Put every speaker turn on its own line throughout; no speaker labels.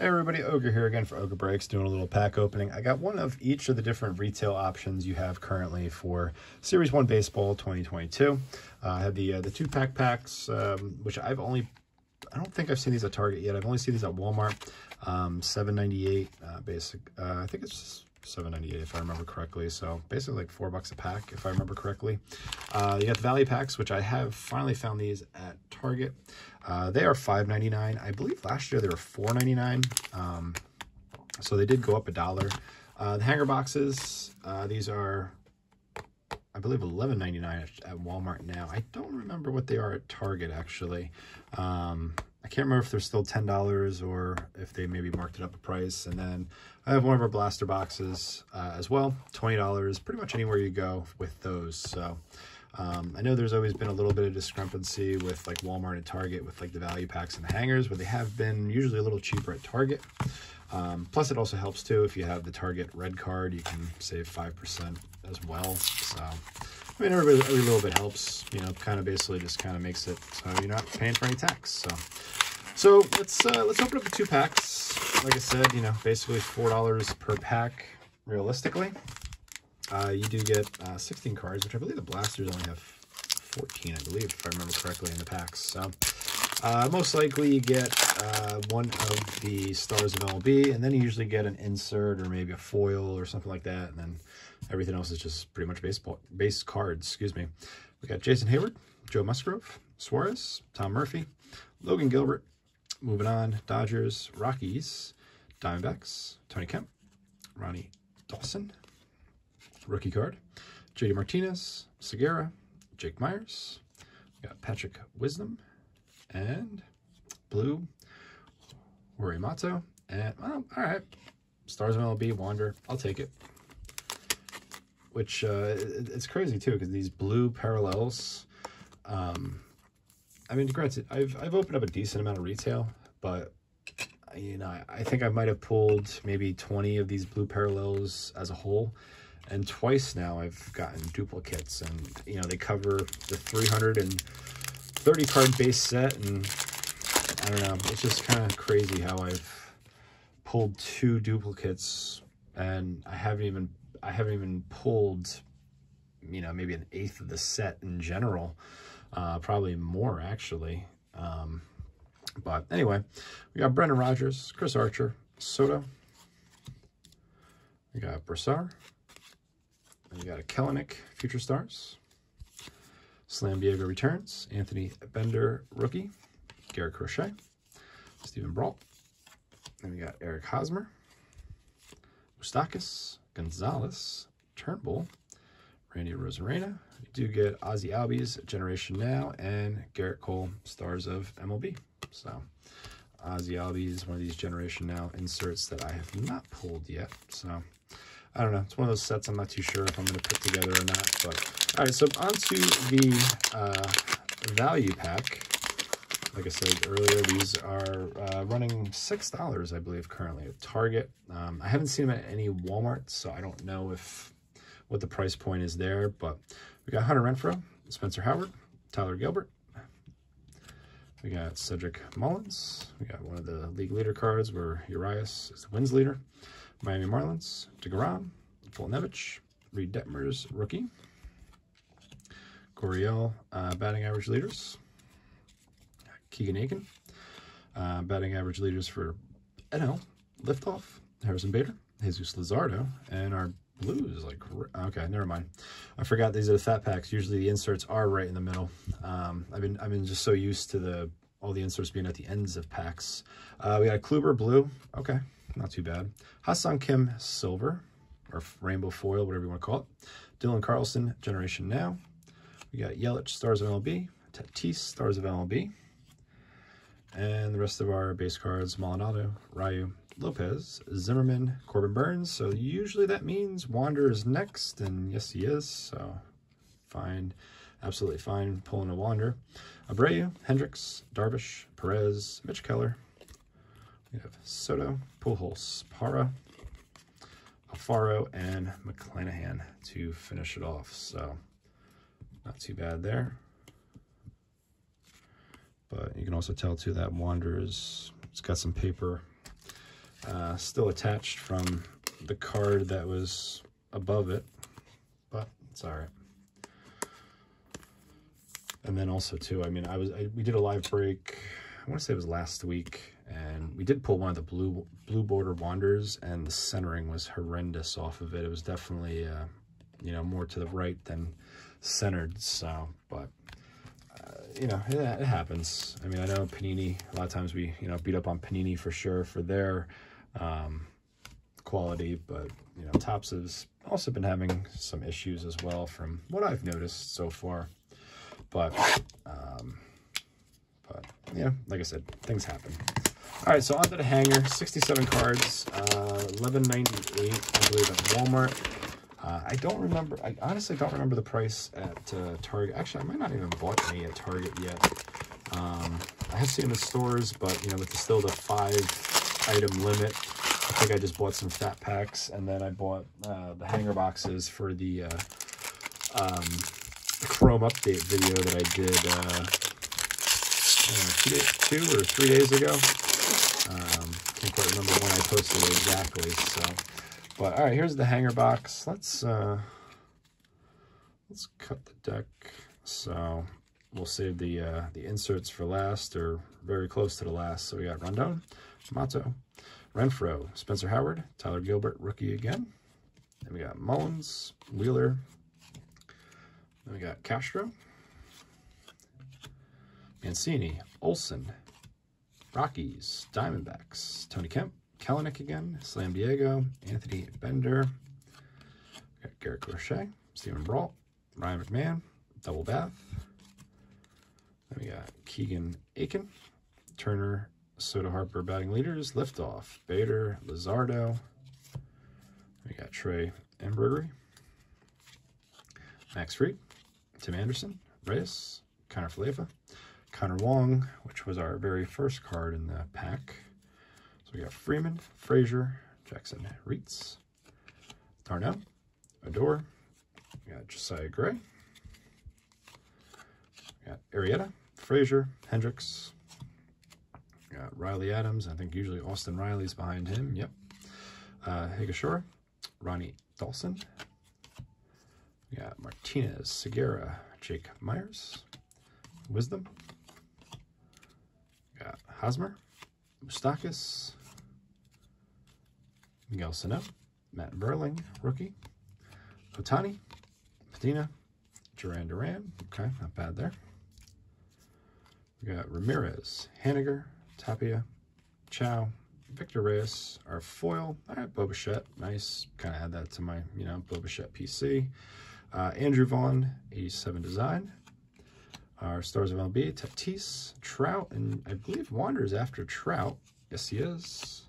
Hey everybody, Ogre here again for Ogre Breaks, doing a little pack opening. I got one of each of the different retail options you have currently for Series 1 Baseball 2022. Uh, I have the uh, the two pack packs, um, which I've only, I don't think I've seen these at Target yet. I've only seen these at Walmart. Um, 7.98 uh, basic, uh, I think it's 7.98 if I remember correctly. So basically like four bucks a pack if I remember correctly. Uh, you got the Value Packs, which I have finally found these at Target. Uh, they are $5.99. I believe last year they were $4.99. Um, so they did go up a dollar. Uh, the hanger boxes, uh, these are, I believe, $11.99 at, at Walmart now. I don't remember what they are at Target, actually. Um, I can't remember if they're still $10 or if they maybe marked it up a price. And then I have one of our blaster boxes uh, as well, $20, pretty much anywhere you go with those. So um, I know there's always been a little bit of discrepancy with like Walmart and Target with like the value packs and the hangers, but they have been usually a little cheaper at Target. Um, plus, it also helps too if you have the Target red card, you can save 5% as well. So, I mean, every, every little bit helps, you know, kind of basically just kind of makes it so you're not paying for any tax. So, so let's uh, let's open up the two packs. Like I said, you know, basically $4 per pack realistically. Uh, you do get uh, 16 cards, which I believe the blasters only have 14, I believe, if I remember correctly, in the packs. So uh, most likely you get uh, one of the stars of MLB, and then you usually get an insert or maybe a foil or something like that, and then everything else is just pretty much baseball base cards. Excuse me. We got Jason Heyward, Joe Musgrove, Suarez, Tom Murphy, Logan Gilbert. Moving on, Dodgers, Rockies, Diamondbacks, Tony Kemp, Ronnie Dawson, rookie card. JD Martinez, Segura, Jake Myers, We got Patrick Wisdom and blue Mato. And, well, all right. Stars of MLB, Wander. I'll take it. Which, uh, it's crazy, too, because these blue parallels, um, I mean, granted, I've, I've opened up a decent amount of retail, but, you know, I, think I might have pulled maybe 20 of these blue parallels as a whole and twice now I've gotten duplicates and you know they cover the 330 card base set and I don't know it's just kind of crazy how I've pulled two duplicates and I haven't even I haven't even pulled you know maybe an eighth of the set in general uh, probably more actually um, but anyway we got Brendan Rodgers, Chris Archer Soto we got Brassard you got a Kelenic Future Stars. Slam Diego returns. Anthony Bender rookie. Garrett Crochet. Steven Brault. Then we got Eric Hosmer. Moustakas. Gonzalez. Turnbull. Randy Arozarena. We do get Ozzie Albies, Generation Now, and Gerrit Cole, Stars of MLB. So, Ozzie Albies, one of these Generation Now inserts that I have not pulled yet. So, I don't know. It's one of those sets I'm not too sure if I'm going to put together or not. But all right, so onto the uh, value pack. Like I said earlier, these are uh, running $6, I believe, currently at Target. Um, I haven't seen them at any Walmart, so I don't know if what the price point is there. But we got Hunter Renfroe, Spencer Howard, Tyler Gilbert. We got Cedric Mullins. We got one of the league leader cards where Urias is the wins leader. Miami Marlins, DeGrom, Volnevich, Reid Detmers, rookie. Coriel, uh, batting average leaders. Keegan Akin, uh, batting average leaders for NL, Liftoff, Harrison Bader, Jesus Luzardo, and our blues like okay never mind. I forgot these are the fat packs. Usually the inserts are right in the middle. Um i've been i've been just so used to the all the inserts being at the ends of packs. Uh we got kluber blue. Okay not too bad. Ha-Seong Kim Silver, or Rainbow Foil, whatever you want to call it. Dylan Carlson, Generation Now. We got Yelich, Stars of MLB. Tatis, Stars of MLB. And the rest of our base cards, Maldonado, Ryu, Lopez, Zimmerman, Corbin Burnes. So usually that means Wander is next, and yes, he is. So fine, absolutely fine pulling a Wander. Abreu, Hendricks, Darvish, Perez, Mitch Keller, we have Soto, Pujols, Para, Alfaro, and McClanahan to finish it off. So not too bad there. But you can also tell too that Wanderers, it's got some paper uh, still attached from the card that was above it, but it's all right. And then also too, I mean, I was I, we did a live break. I want to say it was last week, and we did pull one of the blue blue border wanders, and the centering was horrendous off of it. It was definitely, uh, you know, more to the right than centered. So, but uh, you know, it, it, happens. I mean, I know Panini. A lot of times we, you know, beat up on Panini for sure for their um, quality, but you know, Topps has also been having some issues as well, from what I've noticed so far. But, um, but yeah, like I said, things happen. All right, so onto the hanger. 67 cards, uh, 11.98, I believe, at Walmart. Uh, I don't remember. I honestly don't remember the price at uh, Target. Actually, I might not even bought any at Target yet. Um, I have seen the stores, but you know, with the, still the five item limit, I think I just bought some fat packs, and then I bought uh, the hanger boxes for the uh, um, Chrome update video that I did uh, know, two, two, or three days ago. Um, can't quite remember when I posted it exactly. So, but all right, here's the hanger box. Let's uh, let's cut the deck. So we'll save the uh, the inserts for last, or very close to the last. So we got Rondon, Mato, Renfroe, Spencer Howard, Tyler Gilbert, rookie again. Then we got Mullins, Wheeler, then we got Castro, Mancini, Olson, Rockies, Diamondbacks, Tony Kemp, Kelenic again, Slam Diego, Anthony Bender, got Garrett Crochet, Steven Brault, Ryan McMahon, Double Bath. Then we got Keegan Akin, Turner, Soto Harper batting leaders, Liftoff, Bader, Luzardo. We got Trey Amburgey, Max Fried, Tim Anderson, Reyes, Kiner-Falefa, Connor Wong, which was our very first card in the pack. So we got Freeman, Frazier, Jackson Reetz, Darnell, Adore, we got Josiah Gray, we got Arrieta, Frazier, Hendricks, we got Riley Adams. I think usually Austin Riley's behind him. Yep. Uh, Higashioka, Ronnie Dawson, we got Martinez, Segura, Jake Myers, Wisdom. Got Hosmer, Moustakas, Miguel Sano, Matt Burling, rookie, Ohtani, Patina, Duran Duran. Okay, not bad there. We got Ramirez, Haniger, Tapia, Chow, Victor Reyes, our foil. All right, Boba Nice. Kind of add that to my, you know, Boba PC. Uh, Andrew Vaughn, 87 design. Our Stars of MLB, Tatis, Trout, and I believe Wander's after Trout. Yes, he is.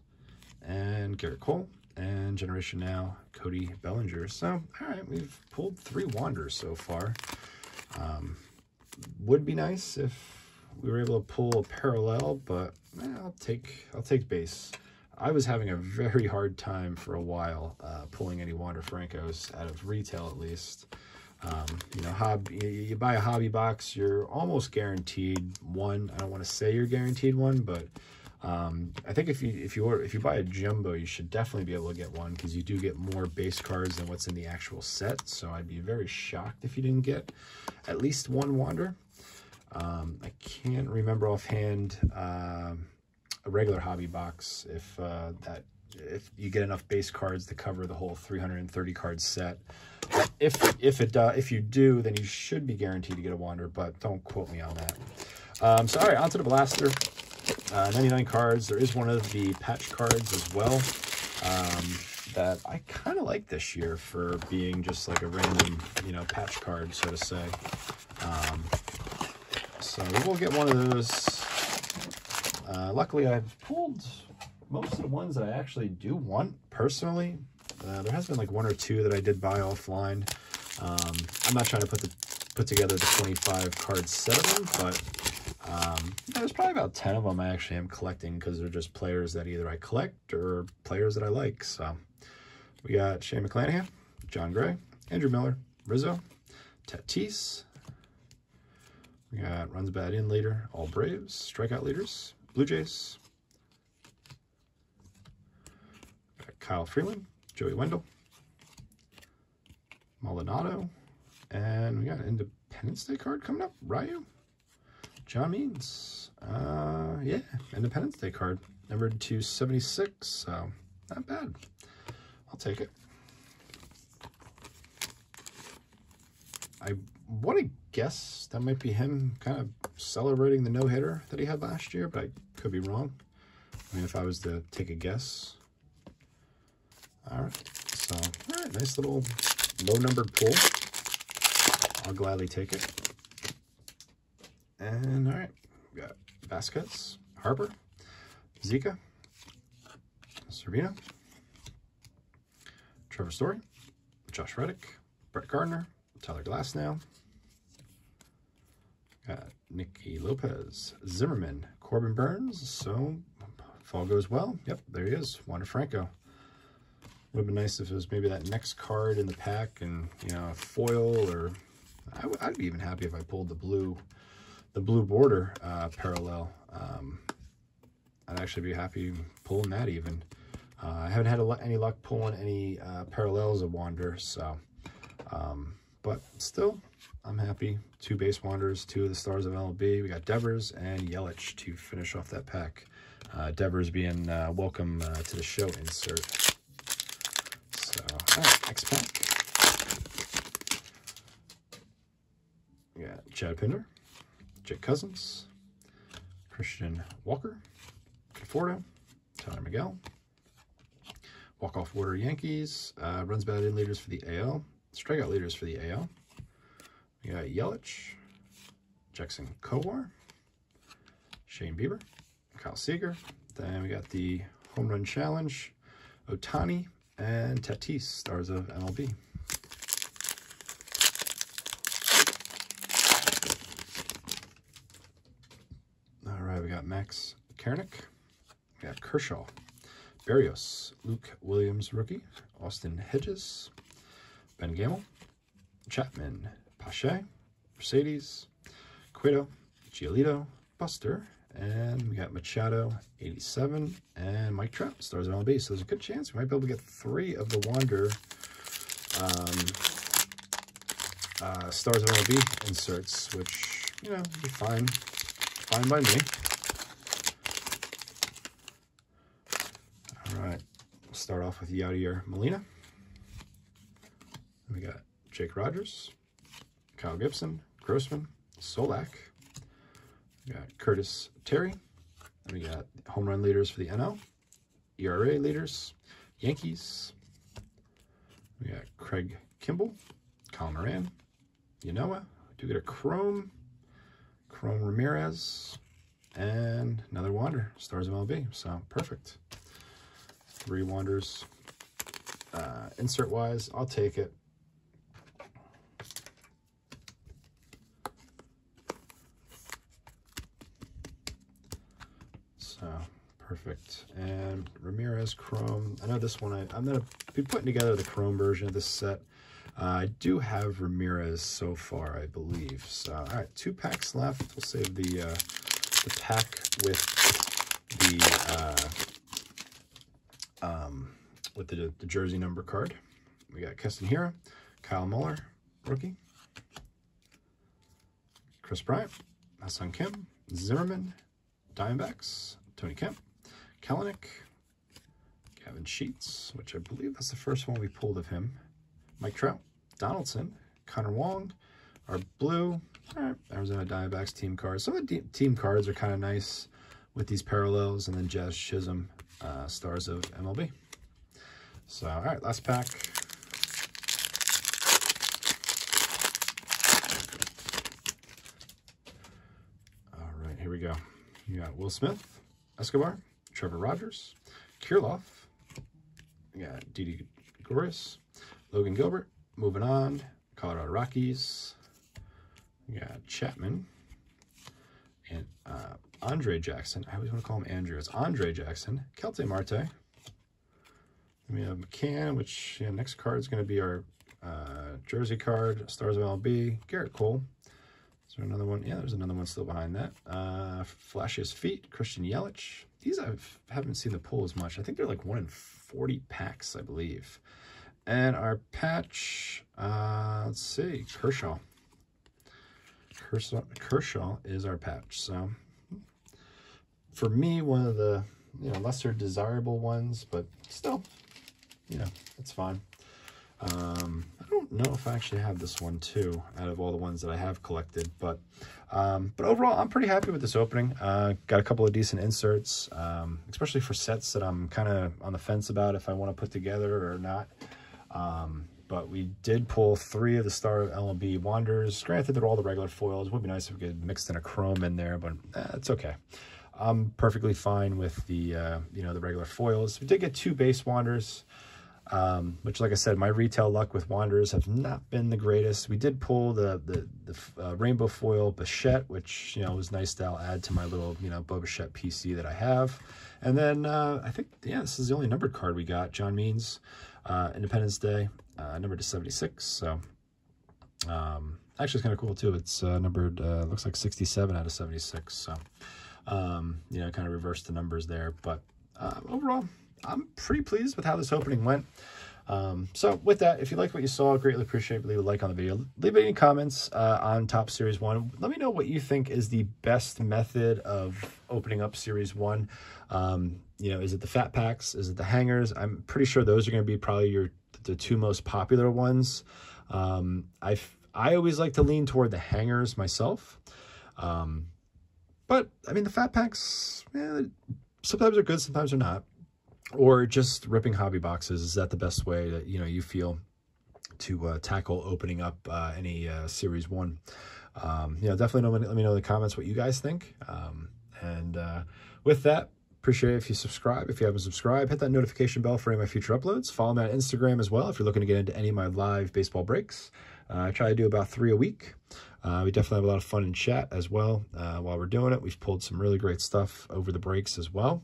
And Gerrit Cole, and Generation Now, Cody Bellinger. So, all right, we've pulled three Wanderers so far. Um, would be nice if we were able to pull a parallel, but eh, I'll take I'll take base. I was having a very hard time for a while uh, pulling any Wander Francos out of retail at least. Um, you know, hobby, you buy a hobby box, you're almost guaranteed one. I don't want to say you're guaranteed one, but um, I think if you if you order, if you buy a jumbo, you should definitely be able to get one because you do get more base cards than what's in the actual set. So I'd be very shocked if you didn't get at least one Wander. Um, I can't remember offhand. Um, a regular hobby box if uh, that if you get enough base cards to cover the whole 330 card set. If if it uh, if you do, then you should be guaranteed to get a Wander, but don't quote me on that. Um, so all right, onto the blaster. Uh, 99 cards. There is one of the patch cards as well um, that I kind of like this year for being just like a random, you know, patch card, so to say. Um, so we will get one of those uh, luckily, I've pulled most of the ones that I actually do want personally. Uh, there has been like one or two that I did buy offline. Um, I'm not trying to put the put together the 25 card set of them, but um, there's probably about 10 of them I actually am collecting because they're just players that either I collect or players that I like. So we got Shane McClanahan, Jon Gray, Andrew Miller, Rizzo, Tatis. We got runs bad in leader, all Braves, strikeout leaders, Blue Jays. Kyle Freeland, Joey Wendle, Maldonado, and we got an Independence Day card coming up. Ryu, John Means. Uh, yeah, Independence Day card, numbered to 76, so not bad. I'll take it. I want to guess that might be him kind of celebrating the no-hitter that he had last year, but I could be wrong. I mean, if I was to take a guess. All right, so, all right, nice little low-numbered pull. I'll gladly take it. And, all right, we got Vasquez, Harper, Zika, Servino, Trevor Story, Josh Reddick, Brett Gardner, Tyler Glasnow, got Nicky Lopez, Zimmerman, Corbin Burnes. So if all goes well, yep, there he is, Juan Franco. Would have been nice if it was maybe that next card in the pack and, you know, foil or I would be even happy if I pulled the blue, the blue border uh, parallel. Um, I'd actually be happy pulling that even. Uh, I haven't had any luck pulling any uh, parallels of Wander, so um, but still, I'm happy. Two base wanders, two of the stars of MLB. We got Devers and Yelich to finish off that pack. Uh, Devers being uh, welcome uh, to the show insert. So, next pack. We got Chad Pinder, Jake Cousins, Christian Walker, Conforto, Tyler Miguel, walk-off order Yankees, uh, runs batted in leaders for the AL, strikeout leaders for the AL. We got Yelich, Jackson Kowar, Shane Bieber, Kyle Seager. Then we got the Home Run Challenge, Ohtani, and Tatis, stars of MLB. All right, we got Max Kernick. We got Kershaw, Berrios, Luke Williams rookie, Austin Hedges, Ben Gamel, Chapman, Pache, Mercedes, Cueto, Giolito, Buster, and we got Machado, 87, and Mike Trout, stars of MLB. So there's a good chance we might be able to get three of the Wander um, uh, stars of MLB inserts, which, you know, be fine, fine by me. All right, we'll start off with Yadier Molina. We got Jake Rogers, Kyle Gibson, Grossman, Solak. Got Curtis Terry. We got home run leaders for the NL, ERA leaders, Yankees. We got Craig Kimbrel, Kyle Moran, Yanoa. Do get a Chrome, Chrome Ramirez, and another Wander, Stars of MLB. So perfect. Three Wanders. Uh, insert wise, I'll take it. Perfect. And Ramirez Chrome. I know this one, I, am going to be putting together the Chrome version of this set. Uh, I do have Ramirez so far, I believe. So, all right, two packs left. We'll save the, uh, the pack with the, uh, um, with the, the jersey number card. We got Keston Hiura, Kyle Muller, rookie. Kris Bryant, Ha-Seong Kim, Zimmerman, Diamondbacks, Tony Kemp, Kelenic, Gavin Sheets, which I believe that's the first one we pulled of him. Mike Trout, Donaldson, Connor Wong, our blue, all right, Arizona Diamondbacks team cards. Some of the team cards are kind of nice with these parallels, and then Jazz Chisholm, uh, stars of MLB. So, all right, last pack. All right, here we go. You got Will Smith, Escobar, Trevor Rogers, Kirilloff, we got Didi Gregorius, Logan Gilbert, moving on, Colorado Rockies, we got Chapman, and uh, Andre Jackson. I always want to call him Andrew. It's Andre Jackson, Ketel Marte. Then we have McCann, which yeah, next card is going to be our uh, jersey card, Stars of MLB, Gerrit Cole. Is there another one? Yeah, there's another one still behind that. Uh, Flashiest Feet, Christian Yelich, these I haven't seen the pull as much. I think they're like one in 40 packs, I believe. And our patch, uh, let's see, Kershaw. Kershaw. Kershaw is our patch. So for me, one of the you know lesser desirable ones, but still, you know, it's fine. Um, I don't know if I actually have this one too, out of all the ones that I have collected, but um, but overall, I'm pretty happy with this opening. Uh, got a couple of decent inserts, um, especially for sets that I'm kind of on the fence about if I want to put together or not. Um, but we did pull three of the Star LMB Wanderers. Granted, they're all the regular foils. It would be nice if we could mix in a chrome in there, but eh, it's okay. I'm perfectly fine with the, uh, you know, the regular foils. We did get two base Wanderers, um, which, like I said, my retail luck with Wanderers have not been the greatest. We did pull the the, the uh, rainbow foil Bichette, which, you know, was nice to add to my little, you know, Bo Bichette PC that I have. And then uh, I think, yeah, this is the only numbered card we got, John Means uh, Independence Day, uh, numbered to 76. So um, actually, it's kind of cool too. It's uh, numbered, uh, looks like 67 out of 76. So, um, you know, kind of reverse the numbers there. But uh, overall, I'm pretty pleased with how this opening went. Um, so with that, if you like what you saw, greatly appreciate leave a like on the video. Leave any comments uh, on Topps Series 1. Let me know what you think is the best method of opening up Series 1. Um, you know, is it the fat packs? Is it the hangers? I'm pretty sure those are going to be probably your the two most popular ones. Um, I I always like to lean toward the hangers myself. Um, but, I mean, the fat packs, eh, sometimes are good, sometimes they're not or just ripping hobby boxes. Is that the best way that, you know, you feel to uh, tackle opening up uh, any uh, Series 1? Um, you know, definitely let me know in the comments what you guys think. Um, and uh, with that, appreciate it if you subscribe. If you haven't subscribed, hit that notification bell for any of my future uploads. Follow me on Instagram as well if you're looking to get into any of my live baseball breaks. Uh, I try to do about three a week. Uh, we definitely have a lot of fun in chat as well while we're doing it. We've pulled some really great stuff over the breaks as well.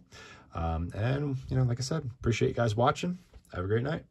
Um, and, you know, like I said, appreciate you guys watching. Have a great night.